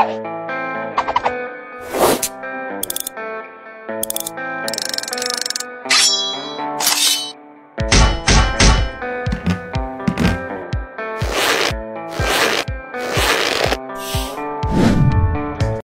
you